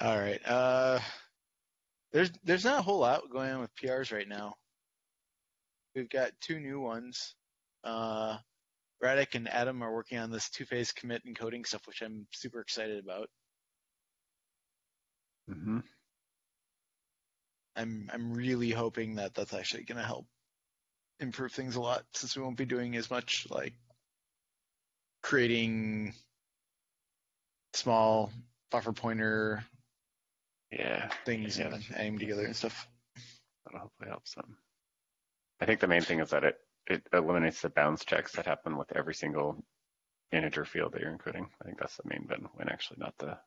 All right. Uh, there's there's not a whole lot going on with PRs right now. We've got two new ones. Uh, Radek and Adam are working on this two-phase commit encoding stuff, which I'm super excited about. Mm-hmm. I'm I'm really hoping that that's actually going to help improve things a lot, since we won't be doing as much like creating small buffer pointer Yeah, things Yeah, and that's- adding them together and stuff. that'll hopefully help some. I think the main thing is that it it eliminates the bounds checks that happen with every single integer field that you're encoding. I think that's the main win, win actually, not the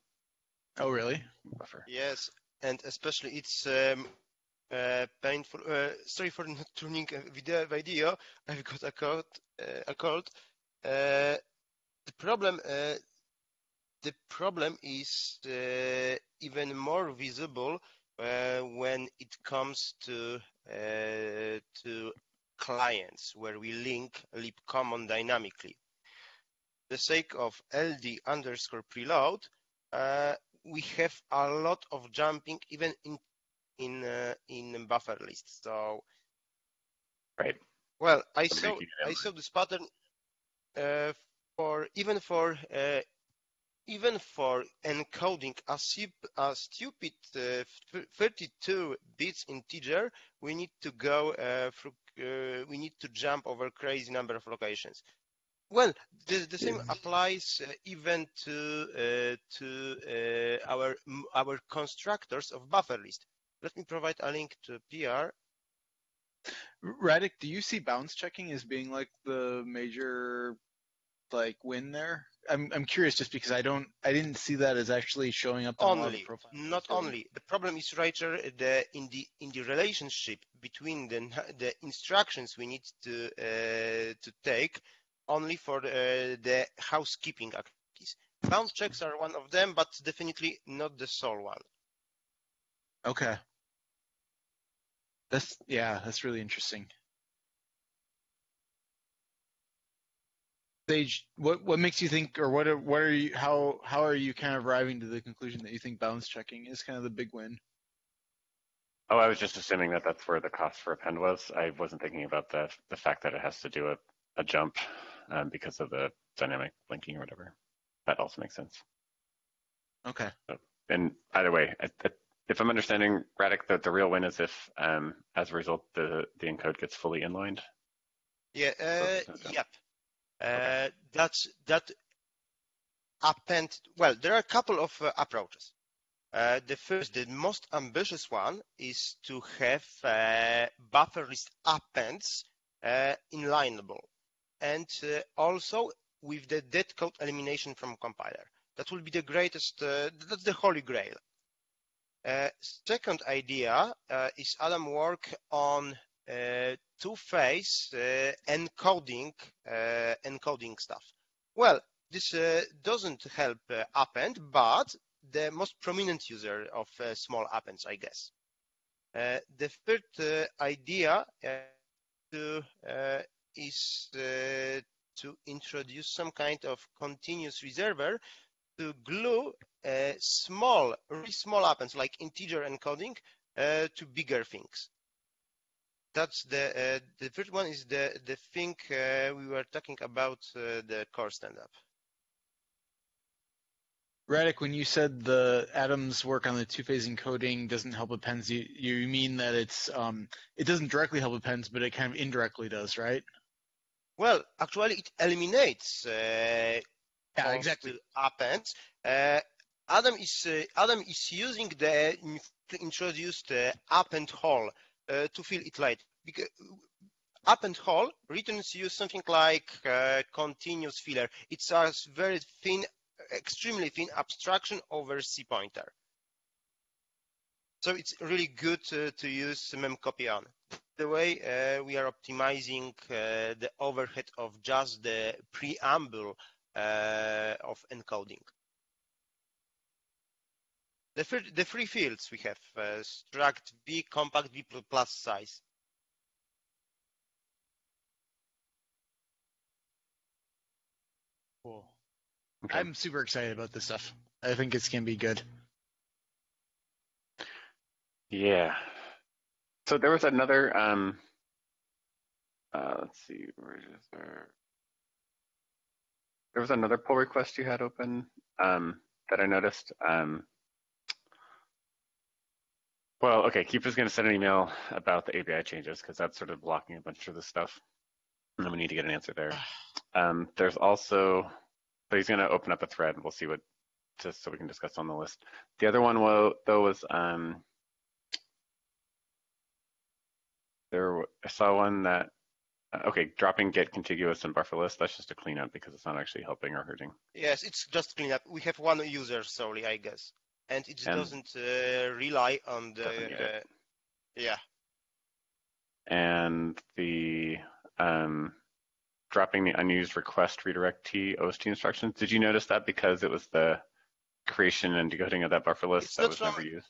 Oh, really? buffer. Yes, and especially it's um, uh, painful. Uh, sorry for not turning video. video. I've got a cold. Uh, a cold. Uh, the problem. The problem is uh, even more visible uh, when it comes to uh, to clients where we link libcommon dynamically. The sake of ld underscore preload, uh, we have a lot of jumping even in in uh, in buffer list. So Right. well, I saw I saw this pattern uh, for even for uh, even for encoding a, a stupid uh, 32 bits integer, we need to go uh, through. Uh, we need to jump over crazy number of locations. Well, the, the same applies uh, even to uh, to uh, our our constructors of buffer list. Let me provide a link to PR. Radek, do you see bounds checking as being like the major like win there? I'm I'm curious just because I don't I didn't see that as actually showing up on only not only the problem is Rachel the in the in the relationship between the the instructions we need to uh, to take only for uh, the housekeeping activities bounds checks are one of them but definitely not the sole one Okay. That's yeah, that's really interesting. Sage, what what makes you think, or what are, what are you how how are you kind of arriving to the conclusion that you think balance checking is kind of the big win? Oh, I was just assuming that that's where the cost for append was. I wasn't thinking about the the fact that it has to do a, a jump um, because of the dynamic linking or whatever. That also makes sense. Okay. And either way, I, I, if I'm understanding Radek, the, the real win is if, um, as a result, the the encode gets fully inlined. yeah uh, okay. yep Okay. uh, that's that append well there are a couple of uh, approaches. Uh, the first the most ambitious one is to have buffer list appends inlineable and also with the dead code elimination from compiler. That will be the greatest that's the holy grail. Uh, second idea uh, is adam work on two-phase uh, encoding uh, encoding stuff. Well, this uh, doesn't help uh, append, but the most prominent user of uh, small appends, I guess. Uh, the third uh, idea uh, uh, is uh, to introduce some kind of continuous reserver to glue uh, small, really small appends like integer encoding uh, to bigger things that's the uh, the first one is the the thing uh, we were talking about uh, the core stand-up. Radek, when you said the Adams work on the two-phase encoding doesn't help appends, you, you mean that it's um it doesn't directly help appends, but it kind of indirectly does, right? Well, actually, it eliminates uh, Yeah, exactly. appends. Uh, Adam is uh, Adam is using the in- introduced uh, append hole uh, to fill it light because append hole returns you something like uh, continuous filler. It's a very thin, extremely thin abstraction over C pointer. So it's really good to, to use memcopy on. The way uh, we are optimizing uh, the overhead of just the preamble uh, of encoding. The, fir- the three fields we have, uh, struct B, compact B plus size. Cool. Okay. I'm super excited about this stuff. I think it's gonna be good. Yeah. So there was another. Um, uh, let's see. Where is there? There was another pull request you had open um, that I noticed. Um, well, okay. Kefu's going to send an email about the API changes because that's sort of blocking a bunch of this stuff, and then we need to get an answer there. Um, there's also, so he's going to open up a thread. And we'll see what, just so we can discuss on the list. The other one, though, was um, there. I saw one that uh, okay, dropping get contiguous and buffer list. That's just a cleanup because it's not actually helping or hurting. Yes, it's just cleanup. We have one user solely, I guess, and it And- doesn't uh, rely on the. Uh, yeah, And the um, dropping the unused request redirect T OST instructions. Did you notice that because it was the creation and decoding of that buffer list It's that was never used?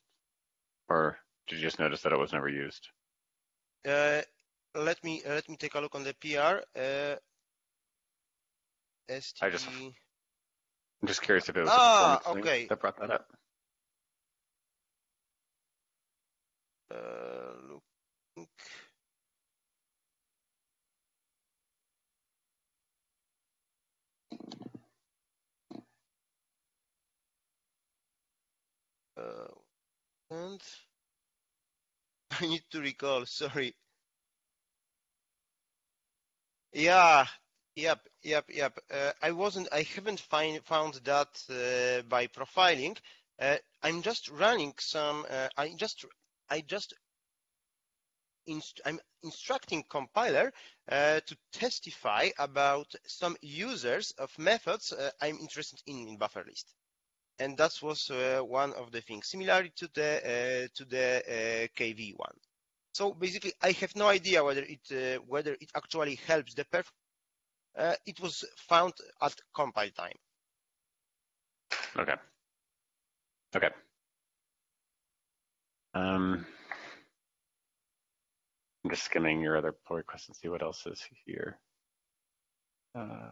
Or did you just notice that it was never used? Uh, let me let me take a look on the PR. Uh, STD. I just- I'm just curious if it was Ah, okay. that brought that up. Uh, look. Uh, and I need to recall. Sorry. Yeah. Yep. Yep. Yep. Uh, I wasn't. I haven't find, found that uh, by profiling. Uh, I'm just running some. Uh, I just. I just. Inst I'm instructing compiler uh, to testify about some users of methods uh, I'm interested in in buffer list and that was uh, one of the things similarly to the uh, to the uh, kv one so basically i have no idea whether it uh, whether it actually helps the perf it was found at compile time Okay. Okay. Um, I'm just skimming your other pull requests and see what else is here. Uh,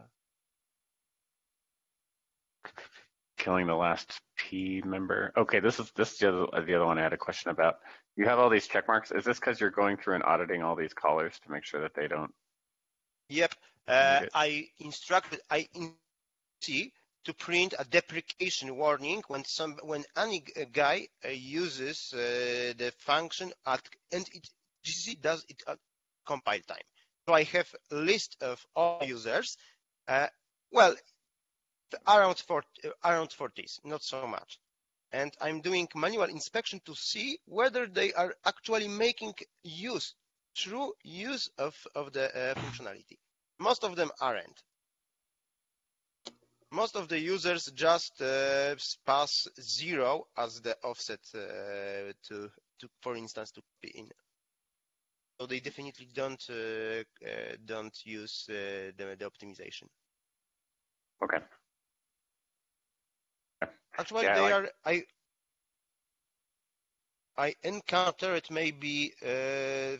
killing the last P member. Okay, this is this is the other, the other one I had a question about. You have all these check marks. Is this because you're going through and auditing all these callers to make sure that they don't? yep uh, i instructed i in C to print a deprecation warning when some when any guy uh, uses uh, the function at and it does it at compile time. So I have a list of all users. Uh, well, around 40, uh, around 40s, not so much. And I'm doing manual inspection to see whether they are actually making use, true use of, of the uh, functionality. Most of them aren't. Most of the users just uh, pass zero as the offset uh, to, to, for instance, to be in. So they definitely don't uh, uh, don't use uh, the, the optimization. Okay. Actually, Yeah, I they like- are. I I encountered maybe uh,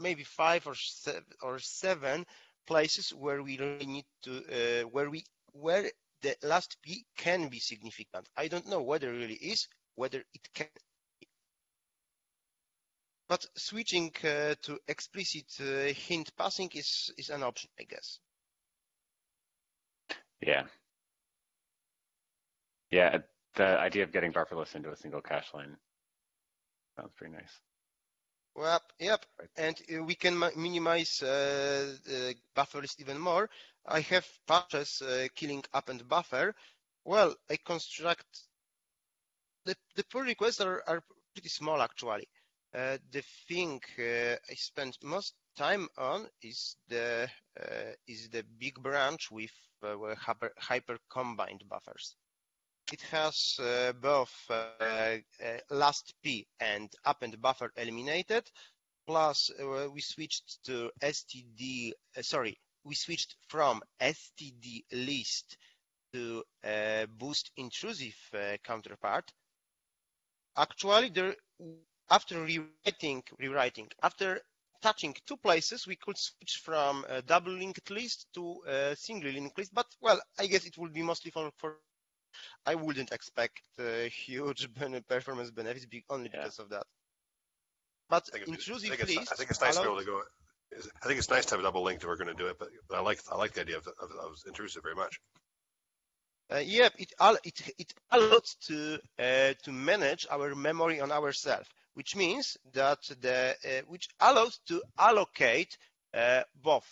maybe five or seven or seven places where we really need to uh, where we where the last p can be significant. I don't know whether it really is whether it can. But switching uh, to explicit uh, hint passing is is an option, I guess. Yeah. Yeah, the idea of getting bufferlist into a single cache line sounds pretty nice. Well, yep, and uh, we can minimize uh, the buffer list even more. I have patches uh, killing append buffer. Well, I construct the the pull requests are, are pretty small actually. Uh, the thing uh, I spend most time on is the uh, is the big branch with uh, hyper, hyper combined buffers. It has uh, both last P and up append buffer eliminated. Plus, we switched to STD. Sorry, we switched from STD list to uh, boost intrusive uh, counterpart. Actually, there after rewriting, rewriting after touching two places, we could switch from a double linked list to a single linked list. But well, I guess it would be mostly for, for I wouldn't expect uh, huge performance benefits be- only Yeah. because of that. but I intrusive think it's, list I think it's nice to be able to go. I think it's nice to have a double link if we're going to do it, but, but I like I like the idea of, of, of intrusive very much. Uh, yeah, it, it it allows to uh, to manage our memory on ourselves, which means that the uh, which allows to allocate uh, both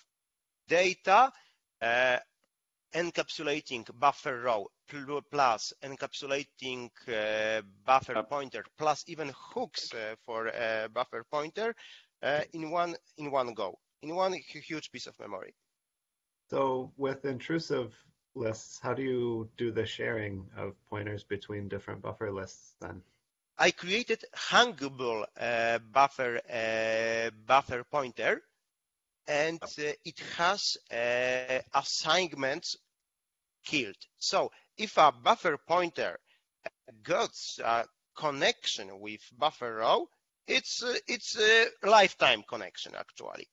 data uh, encapsulating buffer raw plus encapsulating uh, buffer pointer plus even hooks uh, for uh, buffer pointer uh, in one in one go in one huge piece of memory. So with intrusive lists, how do you do the sharing of pointers between different buffer lists then? I created hangable uh, buffer uh, buffer pointer, and uh, it has uh, assignments killed. So if a buffer pointer got a connection with buffer raw, it's uh, it's a lifetime connection actually.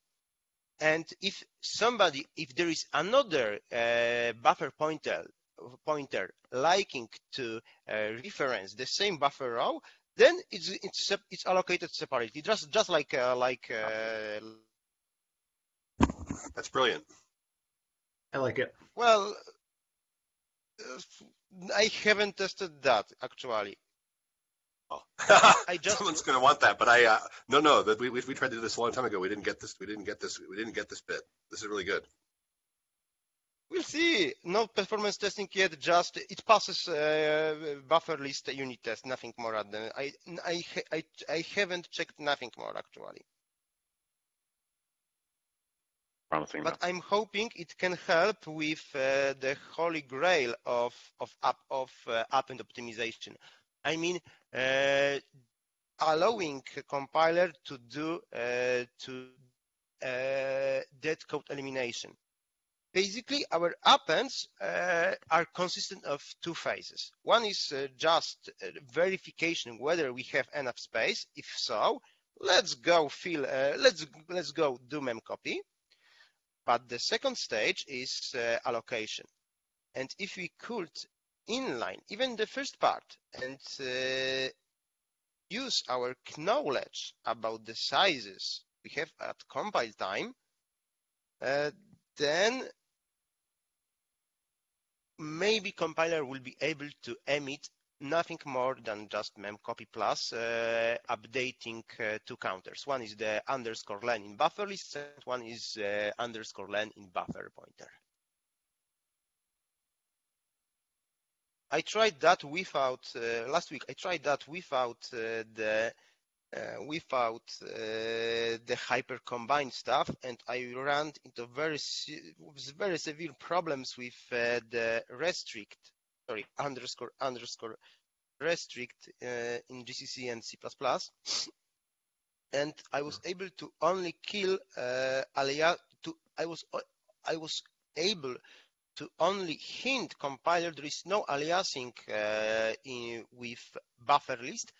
And if somebody, if there is another uh, buffer pointer pointer liking to uh, reference the same buffer raw, then it's it's it's allocated separately, just just like uh, like uh, That's brilliant. I like it. well, uh, I haven't tested that actually. Oh. I just Someone's going to want that, but I uh, no no that we, we we tried to do this a long time ago. We didn't get this. We didn't get this. We didn't get this bit. This is really good. we'll see. No performance testing yet. Just it passes uh, buffer list unit test. Nothing more than I I I I haven't checked nothing more actually. Promising. but though. I'm hoping it can help with uh, the holy grail of of app of uh, append optimization. I mean, uh, allowing a compiler to do uh, to uh, dead code elimination. Basically, our appends are consistent of two phases. One is just verification whether we have enough space. If so, let's go fill. Uh, let's let's go do memcopy. But the second stage is uh, allocation. And if we could inline even the first part and uh, use our knowledge about the sizes we have at compile time, uh, then maybe compiler will be able to emit nothing more than just memcopy plus uh, updating uh, two counters. One is the underscore len in buffer list, and one is uh, underscore len in buffer pointer. I tried that without uh, last week. I tried that without uh, the uh, without uh, the hyper combined stuff, and I ran into very se- with very severe problems with uh, the restrict sorry underscore underscore restrict uh, in GCC and C++, and I was able to only kill uh, alia to I was I was able to only hint compiler there is no aliasing uh, in, with buffer list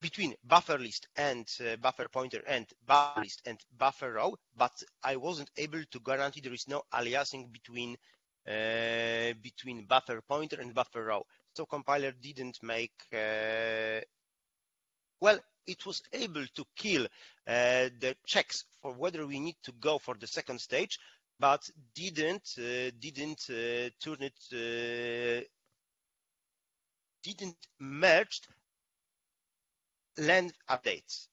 between buffer list and uh, buffer pointer and buffer list and buffer raw, but I wasn't able to guarantee there is no aliasing between uh, between buffer pointer and buffer raw. So compiler didn't make uh, well. It was able to kill uh, the checks for whether we need to go for the second stage, but didn't uh, didn't uh, turn it uh, didn't merge length updates.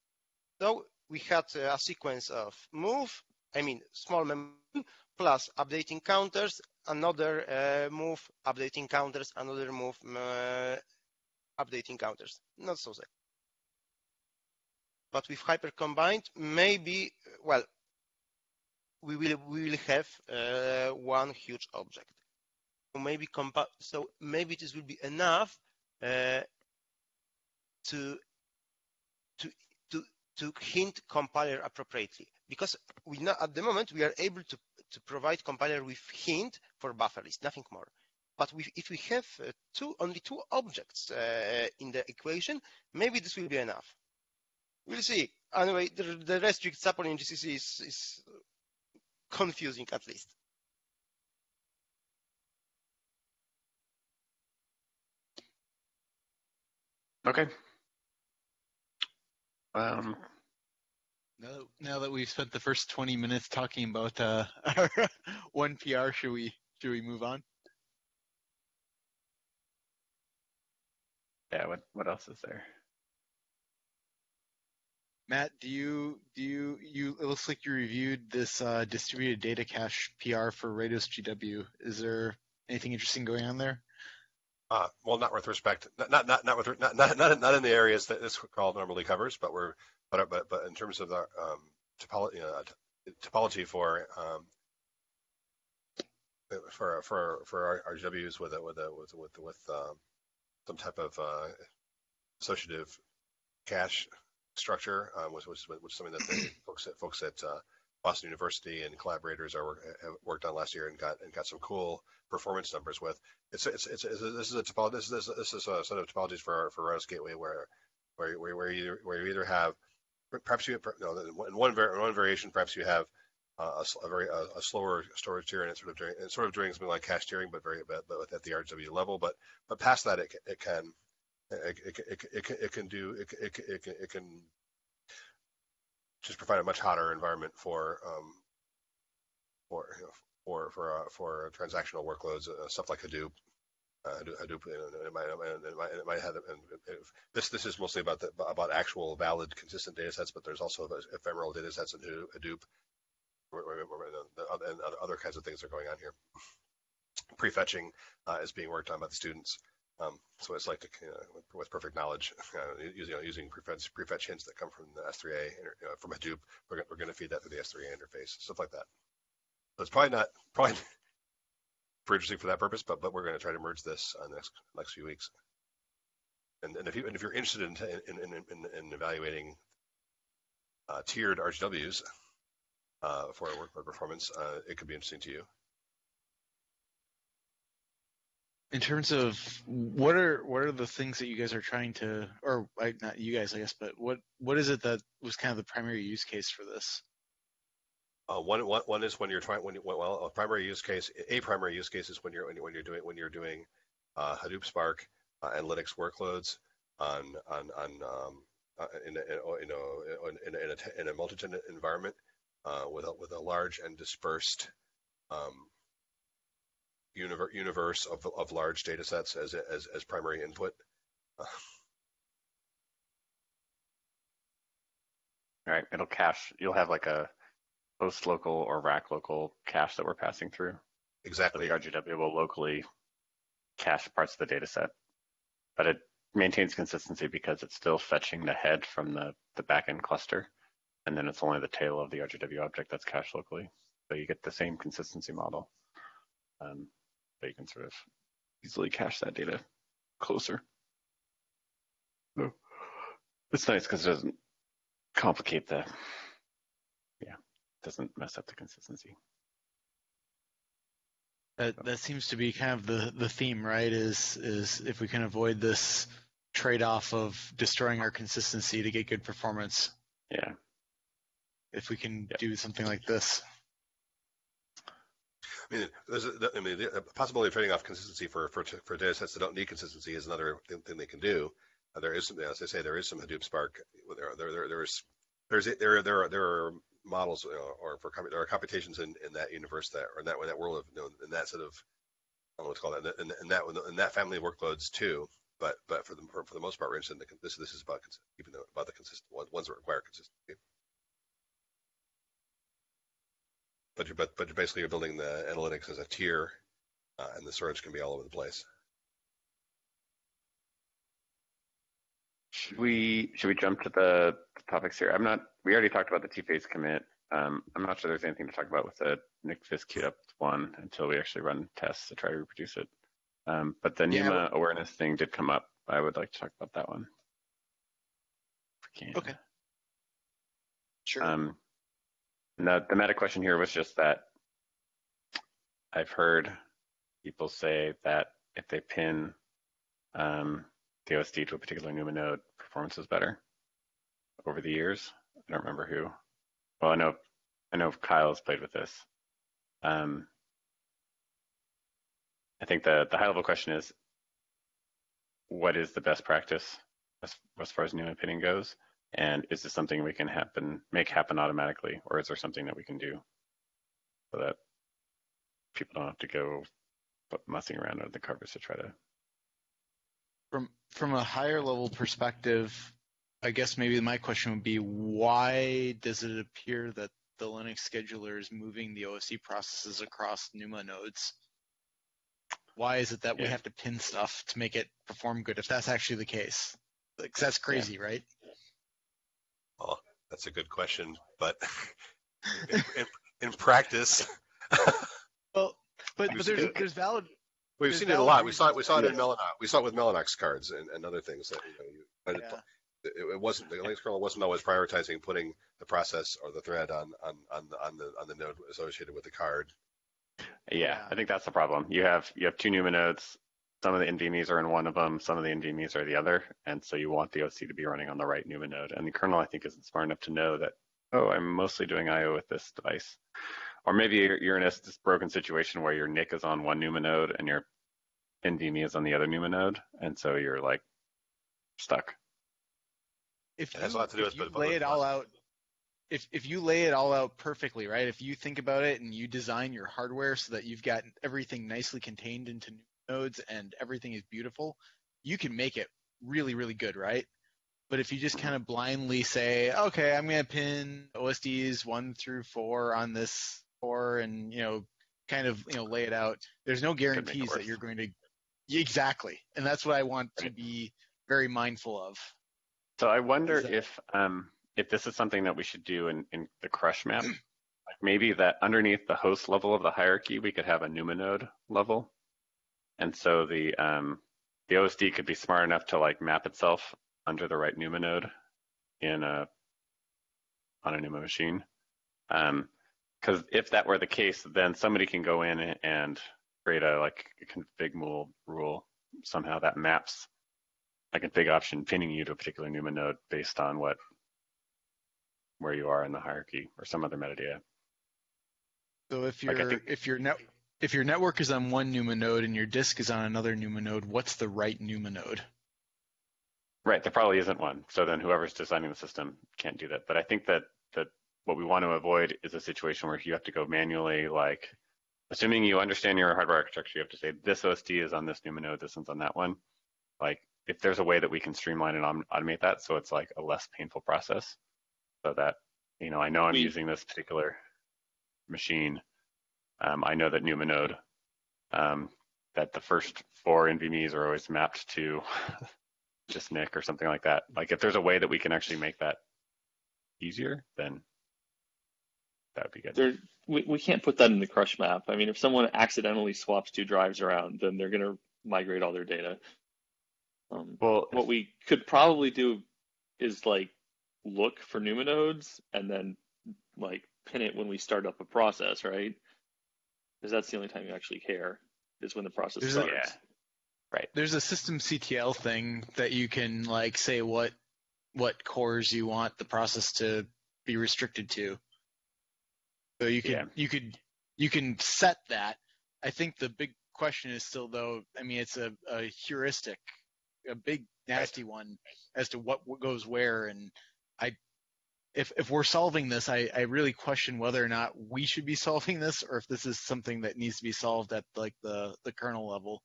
So we had a sequence of move, I mean small memory plus updating counters, another uh, move, updating counters, another move, uh, updating counters. Not so sad. But with hyper combined, maybe well, we will we will have uh, one huge object. So maybe so maybe this will be enough uh, to to to to hint compiler appropriately because we know at the moment we are able to to provide compiler with hint for buffer list, nothing more. But we, if we have uh, two only two objects uh, in the equation, maybe this will be enough. We'll see. Anyway, the, the restrict support in GCC is, is confusing at least. Okay. Um, Now that, now that we've spent the first 20 minutes talking about uh, our one PR, should we should we move on? Yeah. What what else is there? Matt, do you do you you? It looks like you reviewed this uh, distributed data cache PR for Rados GW. Is there anything interesting going on there? Uh, well, not with respect, not not not with not not not, not in the areas that this call normally covers, but we're but but but in terms of the um, topology, know, topology for um, for for for our RGWs with a, with a, with with with um, some type of uh, associative cache structure, um, which was which is something that the folks at folks at uh, Boston University and collaborators are have worked on last year and got and got some cool performance numbers with. It's it's it's, it's this is a topology. This is this is a set of topologies for for Rados Gateway where where where, where you where you either have perhaps you no, in one in one variation perhaps you have uh, a, a, very a, a, slower storage tier and it's sort of doing it's sort of doing something like cache tiering but very but, but at the RGW level but but past that it it can it, it, it, it, can do it, it, it, it can just provide a much hotter environment for um, for you know, for for uh, for transactional workloads uh, stuff like Hadoop uh, Hadoop, and it might, it might, it might have, and this this is mostly about the, about actual valid consistent data sets, but there's also ephemeral data sets in Hadoop, and other kinds of things are going on here. Prefetching uh, is being worked on by the students. Um, so it's like you know, with perfect knowledge, uh, using, using prefetch, prefetch hints that come from the S3A uh, from Hadoop, we're, we're going to feed that through the S3A interface, stuff like that. So it's probably not probably for interesting for that purpose, but but we're going to try to merge this in the next next few weeks. And, and if you and if you're interested in in in, in, in evaluating uh, tiered RGWs uh, for workload performance, uh, it could be interesting to you. In terms of what are what are the things that you guys are trying to, or not you guys, I guess, but what what is it that was kind of the primary use case for this? Uh, one, one, one is when you're trying when you, well a primary use case a primary use case is when you're when you're doing when you're doing uh, Hadoop Spark uh, analytics workloads on on on um, uh, in, a, in, a, in, a, in a in a multi-tenant environment uh, with a, with a large and dispersed um, universe universe of of large data sets as as as primary input. All right, it'll cache. You'll have like a host local or rack local cache that we're passing through. Exactly. So the RGW will locally cache parts of the data set, but it maintains consistency because it's still fetching the head from the, the backend cluster, and then it's only the tail of the RGW object that's cached locally. So you get the same consistency model, um, you can sort of easily cache that data closer. So it's nice because it doesn't complicate the yeah, doesn't mess up the consistency. That that seems to be kind of the the theme, right? Is is if we can avoid this trade-off of destroying our consistency to get good performance. Yeah. If we can do something like this. I mean, there's a, I mean, the possibility of trading off consistency for, for, for data sets that don't need consistency is another thing, they can do. Uh, there is as I say, there is some Hadoop Spark. There, there, there, there is, there's, there, there, there are models or for there are computations in, in that universe that or in that in that world of you know, in that sort of I don't know what to call that in, in that in that family of workloads too. But but for the for, for the most part, we're interested in the, this this is about even about the consistent ones that require consistency. But you're but but you're basically you're building the analytics as a tier, uh, and the storage can be all over the place. Should we should we jump to the topics here? I'm not. We already talked about the two-phase commit. Um, I'm not sure there's anything to talk about with the NICFIS queued up one until we actually run tests to try to reproduce it. Um, but the yeah, NUMA awareness thing did come up. I would like to talk about that one. Okay. Sure. Um, the, the meta question here was just that I've heard people say that if they pin um, the OSD to a particular NUMA node, performance is better over the years. I don't remember who. Well, I know I know Kyle's played with this. Um, I think the the high level question is, what is the best practice as, as far as NUMA pinning goes? And is this something we can happen make happen automatically, or is there something that we can do so that people don't have to go messing around under the covers to try to From from a higher level perspective, I guess maybe my question would be why does it appear that the Linux scheduler is moving the OSD processes across NUMA nodes? Why is it that we have to pin stuff to make it perform good if that's actually the case? Like, that's crazy, right? Well, that's a good question, but in, in, in practice, Well, but, but there's seen- there's valid we've There's seen it a lot. We saw it. We reasons saw it for in this. Mellanox. We saw it with Mellanox cards and, and other things that you know. You, but yeah. it, it wasn't the Linux kernel wasn't always prioritizing putting the process or the thread on on on the on the on the node associated with the card. Yeah, Yeah. I think that's the problem. You have you have two NUMA nodes. Some of the NVMEs are in one of them. Some of the NVMEs are the other, and so you want the OC to be running on the right NUMA node. And the kernel, I think, isn't smart enough to know that. Oh, I'm mostly doing I/O with this device, or maybe you're, you're in a this broken situation where your NIC is on one NUMA node and your NVMe is on the other NUMA node, and so you're like stuck. if It has a you, lot to do if with- you lay with it all out if if you lay it all out perfectly right if you think about it and you design your hardware so that you've got everything nicely contained into new nodes and everything is beautiful you can make it really really good right but if you just kind of blindly say okay i'm going to pin osds 1 through 4 on this 4 and you know kind of you know lay it out there's no guarantees that you're going to exactly and that's what i want to be very mindful of So I wonder that- if um, if this is something that we should do in, in the crush map. like maybe that underneath the host level of the hierarchy, we could have a NUMA node level. And so the um, the OSD could be smart enough to like map itself under the right NUMA node in a on a NUMA machine. Because if that were the case, then somebody can go in and create a like a config rule somehow that maps a config option pinning you to a particular NUMA node based on what where you are in the hierarchy or some other metadata. So if Like, your think- if your net if your network is on one NUMA node and your disk is on another NUMA node, what's the right NUMA node? Right, there probably isn't one. So then whoever's designing the system can't do that. But I think that that what we want to avoid is a situation where you have to go manually, like assuming you understand your hardware architecture, you have to say this OSD is on this NUMA node, this one's on that one. Like if there's a way that we can streamline and automate that, so it's like a less painful process, so that you know I know I'm We- using this particular machine. Um, I know that NUMA node, um, that the first four NVMEs are always mapped to just Nick or something like that. Like if there's a way that we can actually make that easier, then that would be good. There, we, we can't put that in the crush map. I mean, if someone accidentally swaps two drives around, then they're going to migrate all their data. Um, Well, what we could probably do is like look for NUMA nodes and then like pin it when we start up a process, right? Because that's the only time you actually care is when the process There's a- starts. Right. There's a system CTL thing that you can like say what what cores you want the process to be restricted to. So you could Yeah. you could you can set that. I think the big question is still though. I mean, it's a, a heuristic, a big nasty one as to what what goes where. And I, if if we're solving this, I I really question whether or not we should be solving this or if this is something that needs to be solved at like the the kernel level.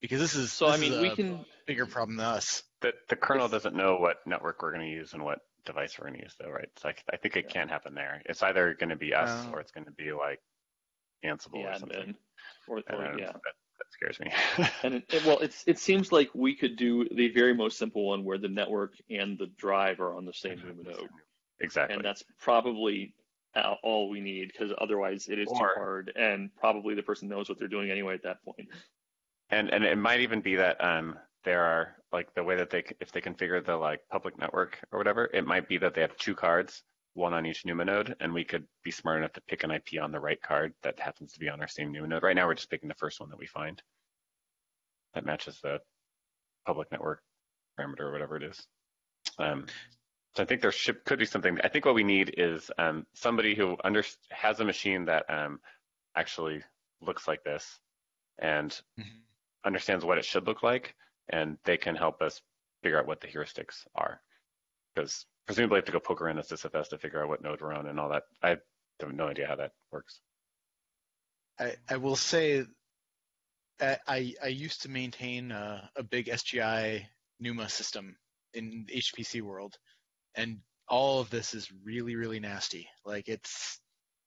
Because this is So I this is mean, we a can bigger problem than us. The, the kernel doesn't know what network we're going to use and what device we're going to use, though, right? So I, I think it can't happen there. It's either going to be us Oh. or it's going to be like Ansible the or something. admin, or, And or yeah. that, that scares me. And it, it- well, it's it seems like we could do the very most simple one where the network and the drive are on the same NUMA node, exactly. and that's probably all- all we need because otherwise it is too hard, and probably the person knows what they're doing anyway at that point. And and it might even be that um there are like the way that they if they configure the like public network or whatever, it might be that they have two cards, one on each NUMA node, and we could be smart enough to pick an IP on the right card that happens to be on our same NUMA node. Right now, we're just picking the first one that we find that matches the public network parameter or whatever it is. Um, so I think there should, could be something. I think what we need is um, somebody who under, has a machine that um, actually looks like this and understands what it should look like, and they can help us figure out what the heuristics are. because presumably I have to go poke around the SysFS to figure out what node we're on and all that. I have no idea how that works. I, I will say I, I, I used to maintain a, a big SGI NUMA system in the HPC world, and all of this is really really nasty. Like it's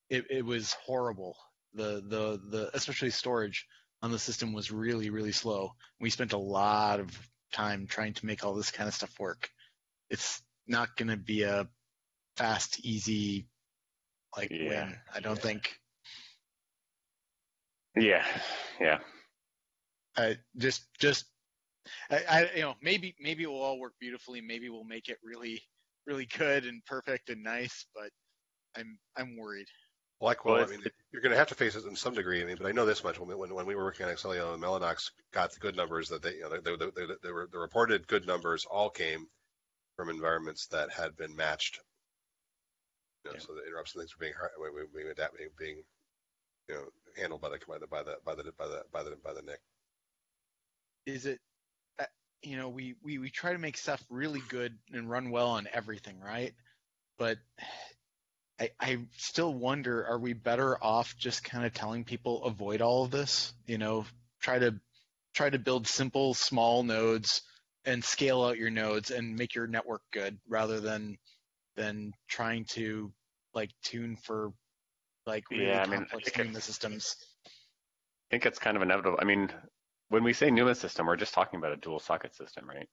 it, it was horrible. The the the especially storage on the system was really really slow. We spent a lot of time trying to make all this kind of stuff work. It's not going to be a fast easy like Yeah. win. I don't think. Yeah, yeah. I just just I, I you know maybe maybe it will all work beautifully. Maybe we'll make it really really good and perfect and nice. But I'm I'm worried. Like, well, Well, I mean, you're going to have to face it in some degree. I mean, but I know this much: when when, when we were working on Accelio and Mellanox got the good numbers that they, you know, they, they, they, they were the reported good numbers all came from environments that had been matched. You know, Yeah. So the interrupts and things were being being, being adapting, being you know handled by the by the by the by the by the by the by the NIC. Is it you know we we we try to make stuff really good and run well on everything, right? But I, I still wonder, are we better off just kind of telling people avoid all of this? You know, try to try to build simple, small nodes and scale out your nodes and make your network good, rather than than trying to like tune for like really Yeah, I mean, I complex think NUMA it's- systems. I think it's kind of inevitable. I mean, when we say NUMA system, we're just talking about a dual socket system, right?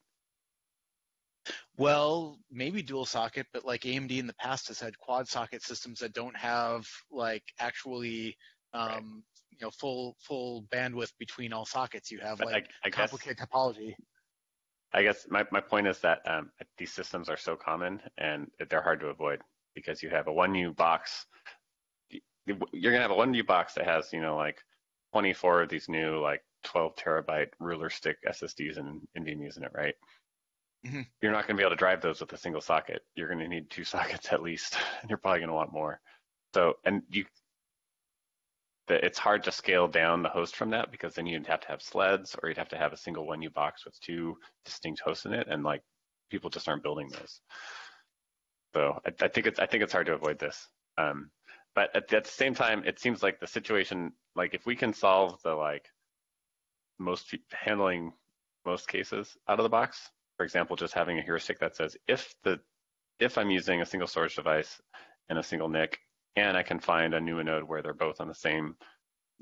Well, maybe dual socket, but like AMD in the past has had quad socket systems that don't have like actually um, you know full full bandwidth between all sockets. You have But like I, I guess complicated topology. I guess my, my point is that um, these systems are so common and they're hard to avoid because you have a one U box. You're gonna have a one U box that has you know like 24 of these new like 12 terabyte ruler stick SSDs and NVMe's in it, right? Mhm. You're not gonna be able to drive those with a single socket. You're gonna need two sockets at least, and you're probably gonna want more. So and you the, it's hard to scale down the host from that because then you'd have to have sleds or you'd have to have a single 1U box with two distinct hosts in it, and like people just aren't building those. So I, I think it's I think it's hard to avoid this. Um, but at, at the same time, it seems like the situation, like if we can solve the like most handling most cases out of the box, for example, just having a heuristic that says if the if I'm using a single storage device and a single NIC, and I can find a new node where they're both on the same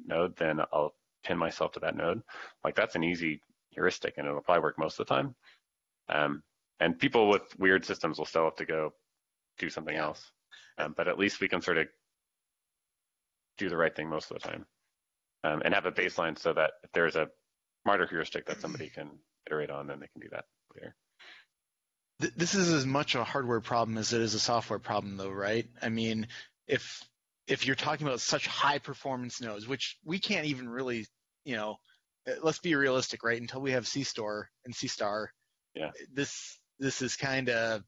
node, then I'll pin myself to that node. Like that's an easy heuristic, and it'll probably work most of the time. Um, and people with weird systems will still have to go do something else. Um, but at least we can sort of do the right thing most of the time, um, and have a baseline so that if there's a smarter heuristic that somebody can iterate on, then they can do that later. This is as much a hardware problem as it is a software problem, though, right? I mean, if if you're talking about such high performance nodes, which we can't even really, you know, uh, let's be realistic, right? Until we have SeaStore and Seastar, Yeah. this this is kind of,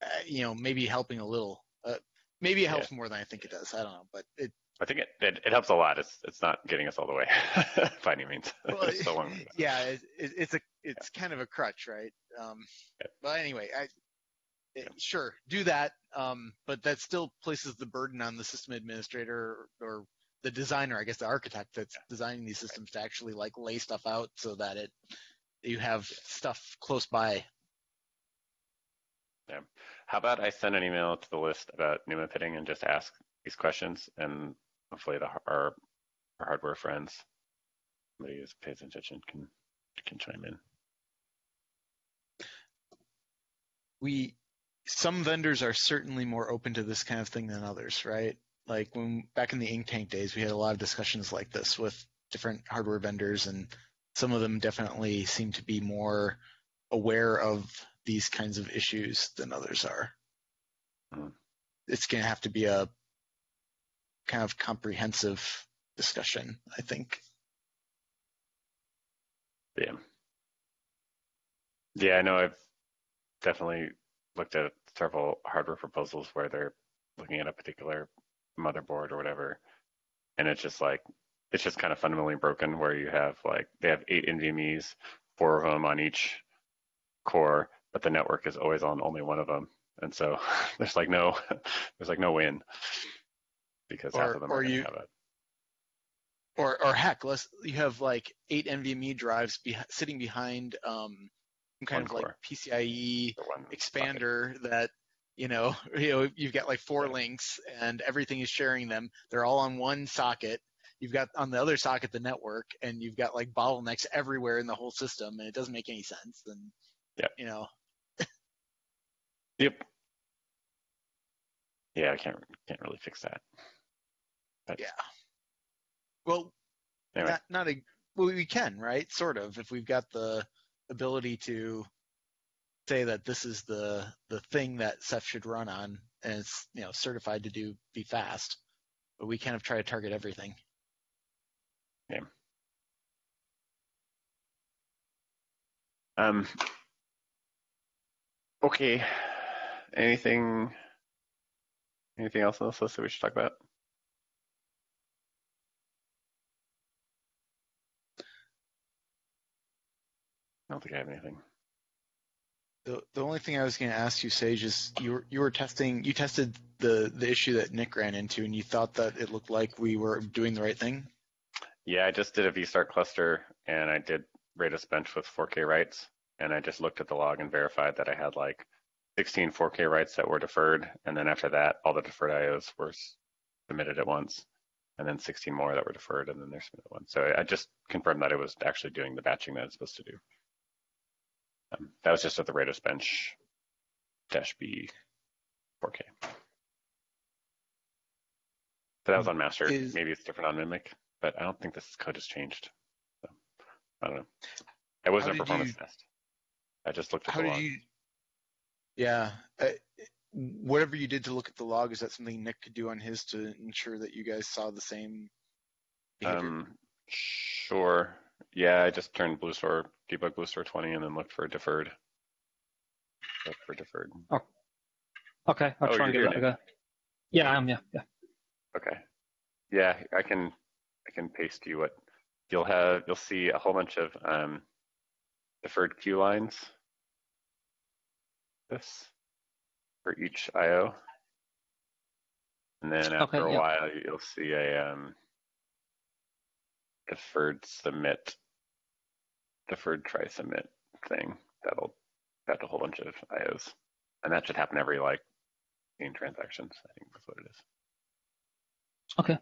uh, you know, maybe helping a little. Uh, maybe it helps more than I think it does. I don't know, but it I think it, it, it helps a lot. It's it's not getting us all the way by any means. well, It's still long way to go. yeah, it, it, it's a it's kind of a crutch, right? Um, Yeah. But anyway, I it, sure do that, um, but that still places the burden on the system administrator or, or the designer, I guess the architect that's designing these systems to actually like lay stuff out so that it you have stuff close by. Yeah. How about I send an email to the list about NUMA pinning and just ask these questions, and hopefully the, our, our hardware friends, somebody who pays attention, can can chime in. we some vendors are certainly more open to this kind of thing than others, right? Like when back in the Inktank days, we had a lot of discussions like this with different hardware vendors, and some of them definitely seem to be more aware of these kinds of issues than others are. Mhm. It's going to have to be a kind of comprehensive discussion, I think. Yeah. Yeah, I know I've definitely looked at several hardware proposals where they're looking at a particular motherboard or whatever, and it's just like it's just kind of fundamentally broken where you have like they have eight NVMe's, four of them on each core, but the network is always on only one of them, and so there's like no there's like no win because half Or- of them or are going to you- have it. or or heck, let's you have like eight NVMe drives be, sitting behind um some kind One of like. PCIe The one socket. Expander that you know you know you've got like four links and everything is sharing them. They're all on one socket. You've got on the other socket the network, and you've got like bottlenecks everywhere in the whole system, and it doesn't make any sense. And Yep. you know, Yep. Yeah, I can't can't really fix that. But yeah. Well, anyway, not not a well we can right sort of if we've got the ability to say that this is the the thing that Ceph should run on and it's you know certified to do be fast but we kind of try to target everything um, okay. Anything anything else on this list that we should talk about? Don't think I have anything. the the only thing I was going to ask you Sage is you were you were testing you tested the the issue that Nick ran into and you thought that it looked like we were doing the right thing Yeah, I just did a vStart cluster and I did Rados bench with 4K writes and I just looked at the log and verified that I had like 16 4K writes that were deferred and then after that all the deferred IOs were submitted at once and then 16 more that were deferred and then they're submitted at once. So I just confirmed that it was actually doing the batching that it's supposed to do. Um, that was just at the Rados bench dash B 4K. So that was on master. Is- Maybe it's different on Mimic, but I don't think this code has changed. So I don't know. It wasn't a performance you- test. I just looked at how the did log. you yeah uh, whatever you did to look at the log is that something Nick could do on his to ensure that you guys saw the same behavior Um, sure. Yeah, I just turned BlueStore, debug BlueStore 20, and then looked for deferred. Look for deferred. Oh. Okay, I'll Oh, try and you're give that a go. Yeah, I am. Yeah, yeah. Okay. Yeah, I can I can paste you what you'll have. You'll see a whole bunch of um, deferred queue lines. This for each I/O, and then after Okay, a yeah. while you'll see a um, deferred submit, deferred try submit thing that'll got a whole bunch of I/Os, and that should happen every like 15 transactions. I think that's what it is. Okay.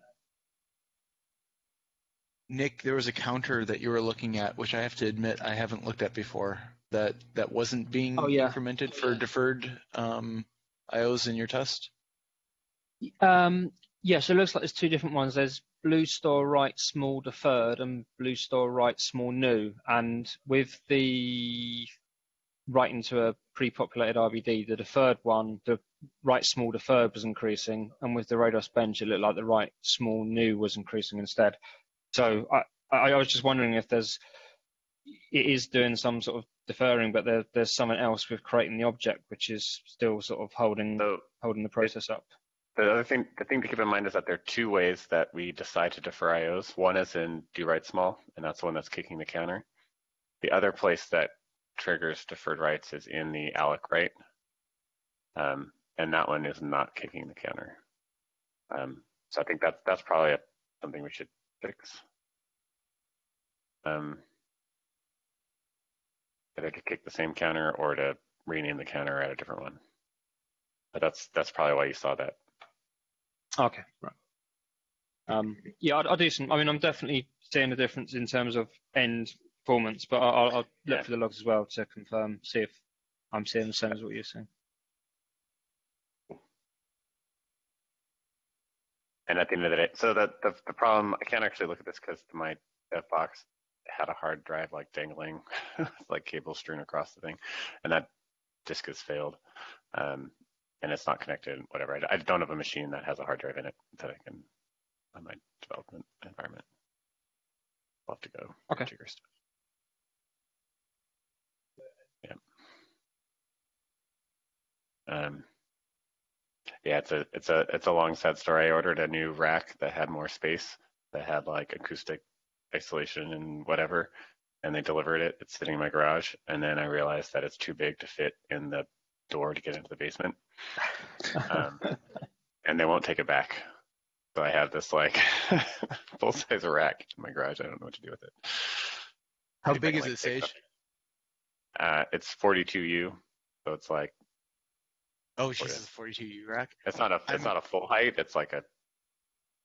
Nick, there was a counter that you were looking at, which I have to admit I haven't looked at before. That that wasn't being Oh, yeah. incremented for deferred um, IOs in your test. Um, yeah, so it looks like there's two different ones. There's BlueStore Write Small Deferred and BlueStore Write Small New. And with the writing to a pre-populated RBD, the deferred one, the write small deferred was increasing, and with the Rados bench, it looked like the write small new was increasing instead. So I, I, was just wondering if there's it is doing some sort of deferring, but there, there's something else with creating the object, which is still sort of holding So holding the process up. The other thing, the thing to keep in mind is that there are two ways that we decide to defer IOs. One is in do write small, and that's the one that's kicking the counter. The other place that triggers deferred writes is in the alloc write, um, and that one is not kicking the counter. Um, so I think that's that's probably a, something we should fix. Um, either to kick the same counter or to rename the counter at a different one. But that's that's probably why you saw that. Okay, right. Um, yeah, I, I do some. I mean, I'm definitely seeing a difference in terms of end performance, but I'll, I'll look Yeah. for the logs as well to confirm, see if I'm seeing the same as what you're seeing. And at the end of the day, so that the, the problem, I can't actually look at this because my dev box had a hard drive like dangling, like cable strewn across the thing, and that disk has failed, um, and it's not connected. Whatever. I, I don't have a machine that has a hard drive in it that I can on my development environment. I'll have to go Okay. figure stuff. Yeah. Um, yeah, it's a it's a it's a long sad story. I ordered a new rack that had more space, that had like acoustic isolation and whatever, and they delivered it. It's sitting in my garage, and then I realized that it's too big to fit in the door to get into the basement, um, and they won't take it back. So I have this like full size rack in my garage. I don't know what to do with it. How See big can, is like, it, take Sage? Uh, it's 42U, so it's like Oh, What she's is- a 42 rack. it's not a it's I'm- not a full height. It's like a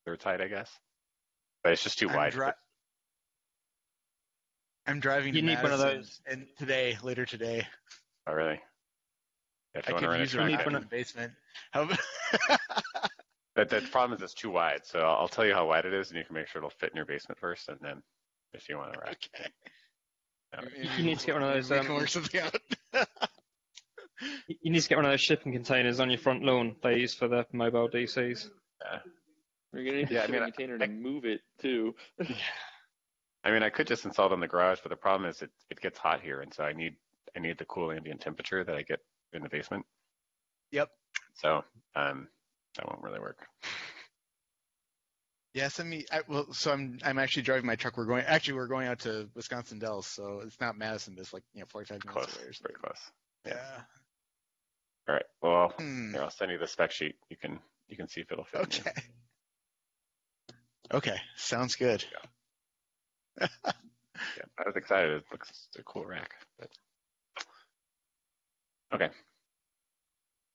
third height, I guess. But it's just too I'm wide. dri- I'm driving You to need one of those. and today, later today. oh, really? Yeah, if I you want to could use a a You need rack track, in the basement. How, that the problem is it's too wide. So I'll tell you how wide it is, and you can make sure it'll fit in your basement first, and then if you want a rack. okay. Yeah. Maybe You need to get one of those, um, work something out. You need to get one of those shipping containers on your front lawn they use for the mobile DCs. You're gonna need Yeah, I shipping mean, I- container to move it too. I mean, I could just install it in the garage, but the problem is it, it gets hot here, and so I need I need the cool ambient temperature that I get in the basement. Yep. So um, that won't really work. Yeah, send me. I, well, so I'm I'm actually driving my truck. We're going. Actually, we're going out to Wisconsin Dells, so it's not Madison. But it's like you know 45 minutes Close, away or something. pretty close. Yeah. All right. Well, Hmm. here I'll send you the spec sheet. You can you can see if it'll fit. Okay. Okay. Sounds good. you. Yeah, I was excited. It looks a cool rack. But... Okay.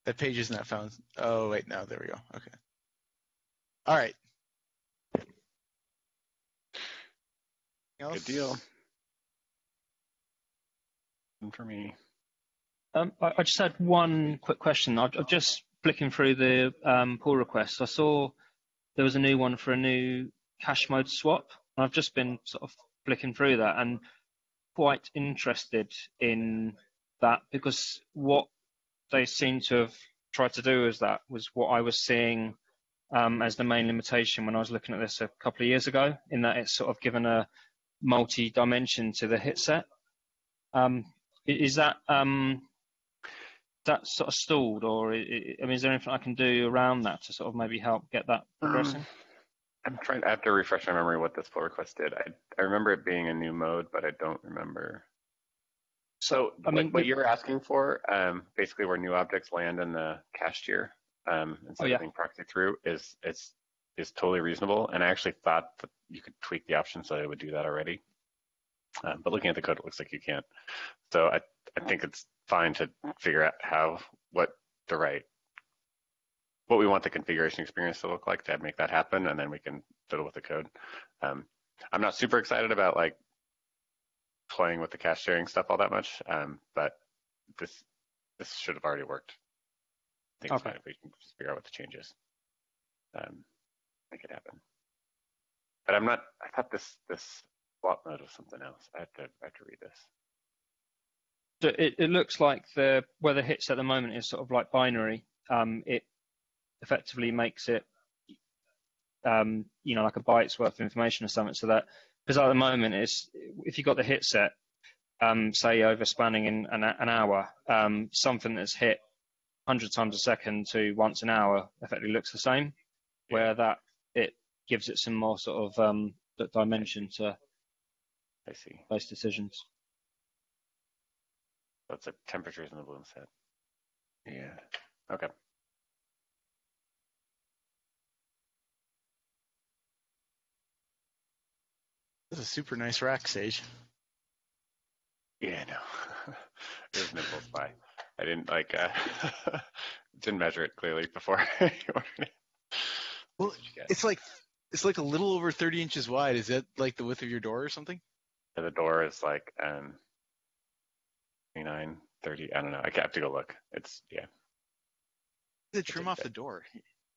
That page is not found. Oh wait, no, there we go. Okay. All right. Good deal. And for me. Um, I, I just had one quick question. I, I'm just flicking through the um, pull requests. I saw there was a new one for a new cache mode swap. And I've just been sort of flicking through that and quite interested in that because what they seem to have tried to do is that was what I was seeing um, as the main limitation when I was looking at this a couple of years ago, in that it's sort of given a multi-dimension to the hit set. Um, is that um, that sort of stalled, or i- i I mean, is there anything I can do around that to sort of maybe help get that progressing? I'm trying. I have to refresh my memory what this pull request did. I I remember it being a new mode, but I don't remember. So I mean, what, what you're asking for, um, basically where new objects land in the cache tier, um, instead Oh, yeah. of being proxied through, is it's is totally reasonable. And I actually thought that you could tweak the option so it would do that already. Um, but looking at the code, it looks like you can't. So I I think it's fine to figure out how what the right what we want the configuration experience to look like to make that happen, and then we can fiddle with the code. Um, I'm not super excited about like playing with the cache sharing stuff all that much, um, but this this should have already worked. I think Okay. fine if we can just figure out what the change is. Um, make it happen. But I'm not. I thought this this swap mode was something else. I have to I have to read this. So it, it looks like the where the hit set the moment is sort of like binary. Um, it effectively makes it, um, you know, like a byte's worth of information or something. So that because at the moment it's if you got the hit set, um, say over spanning in an, an hour, um, something that's hit 100 times a second to once an hour effectively looks the same. Where that it gives it some more sort of um, dimension to I see. those decisions. That's a temperatures in the bloom set. Yeah. Okay. This is a super nice rack, Sage. Yeah, no. it was an impulse buy. I didn't like uh didn't measure it clearly before I ordered it. Well, What'd you get? It's like it's like a little over 30 inches wide. Is that like the width of your door or something? the door is like um 29, 30, I don't know. I have to go look. It's yeah. The trim off the door.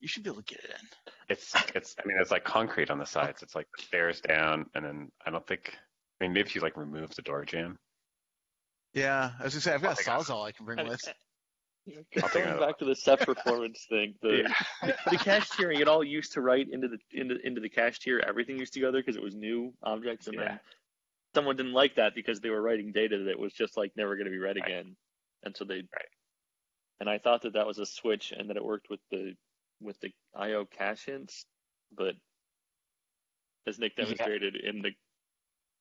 You should be able to get it in. It's it's I mean it's like concrete on the sides. It's like the stairs down and then I don't think I mean maybe if you like remove the door jamb. Yeah, I was gonna say I've got oh a I'll sawzall I can bring with. I'll take Going back to the set performance thing, the Yeah. the cache tiering, it all used to write into the into into the cache tier. Everything used together because it was new objects, and Yeah. then someone didn't like that because they were writing data that was just like never going to be read Right. again, and so they. Right. And I thought that that was a switch, and that it worked with the with the IO cache hints, but as Nick Yeah. demonstrated in the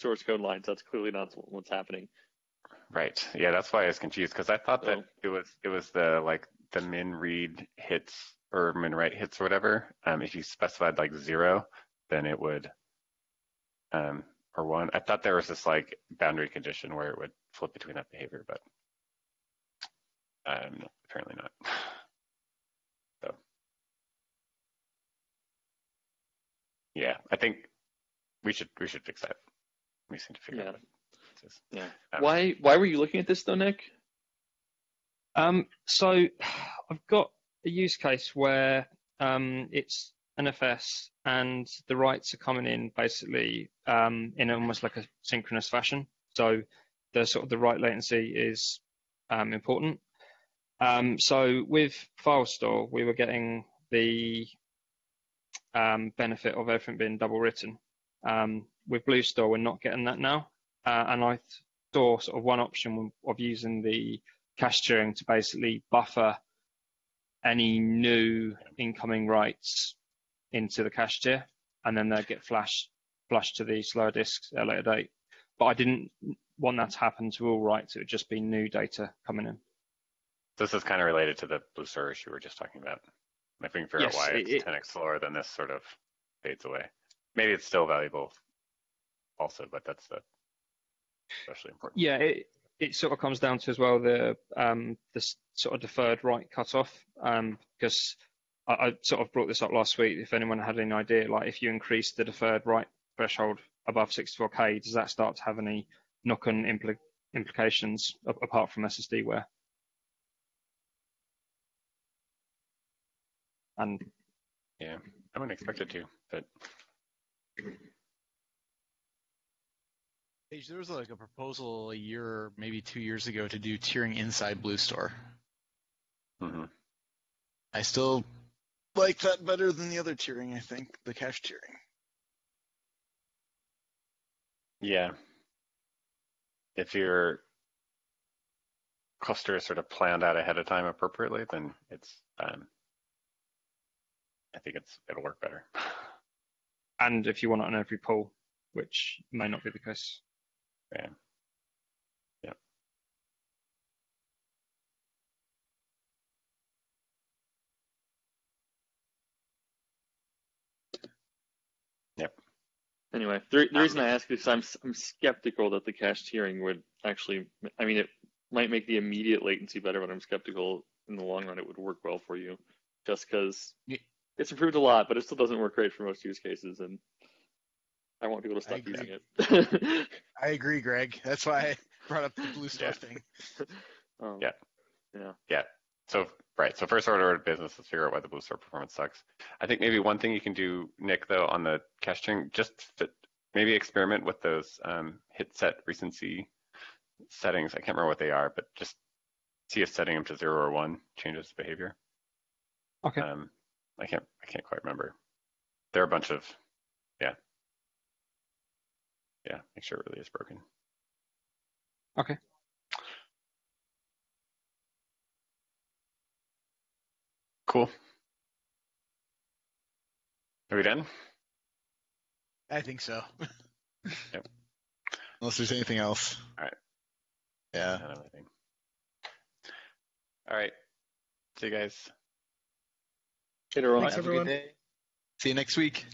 source code lines. That's clearly not what's happening. Right. Yeah, that's why I was confused because I thought that it was it was the like the min read hits or min write hits or whatever. Um, if you specified like zero, then it would um or one. I thought there was this like boundary condition where it would flip between that behavior, but um apparently not. yeah, I think we should we should fix that. We seem to figure Yeah. out what this. Yeah. Um, Why why were you looking at this though, Nick? Um, so I've got a use case where um, it's NFS and the writes are coming in basically um, in almost like a synchronous fashion. So the sort of the write latency is um, important. Um, so with FileStore, we were getting the um, benefit of everything being double written. Um, with BlueStore, we're not getting that now. Uh, and I saw sort of one option of using the cache tiering to basically buffer any new incoming writes into the cache tier, and then they get flashed flushed to the slower disks at a later date. But I didn't want that to happen to all writes; it would just be new data coming in. This is kind of related to the BlueStore issue we were just talking about. If we can figure Yes, out why it- it's it- 10x slower, then this sort of fades away. Maybe it's still valuable also, but that's the especially important. Yeah, it it sort of comes down to as well the um the sort of deferred write cutoff um because I, I sort of brought this up last week. If anyone had any idea, like if you increase the deferred write threshold above 64k, does that start to have any knock-on impli- implications apart from SSD wear? And Yeah, I wouldn't expect it to, but Paige, there was like a proposal a year, maybe two years ago, to do tiering inside BlueStore. Mm-hmm. I still like that better than the other tiering. I think the cache tiering. yeah. If your cluster is sort of planned out ahead of time appropriately, then it's um, I think it's it'll work better. and if you want it on every poll, which may not be the case. Yeah. Yeah. Anyway, the, the reason I ask is I'm I'm skeptical that the cache tiering would actually. I mean, it might make the immediate latency better, but I'm skeptical in the long run it would work well for you, just because Ye- it's improved a lot, but it still doesn't work great for most use cases, and I want people to stop using it. I agree, Greg. That's why I brought up the BlueStore Yeah. thing. um, Yeah. yeah. So right, so first order of business, let's figure out why the BlueStore performance sucks. I think maybe one thing you can do, Nick, though, on the caching, just fit, maybe experiment with those um, hit set recency settings. I can't remember what they are, but just see if setting them to zero or one changes the behavior. Okay. Um, I can't, I can't quite remember. There are a bunch of, yeah, yeah. Make sure it really is broken. Okay. Cool. Are we done? I think so. Yep. Unless there's anything else. All right. Yeah. Not everything. All right. See you guys. Later on. Thanks, everyone. See you next week.